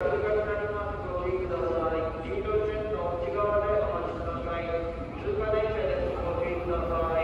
ご注意ください。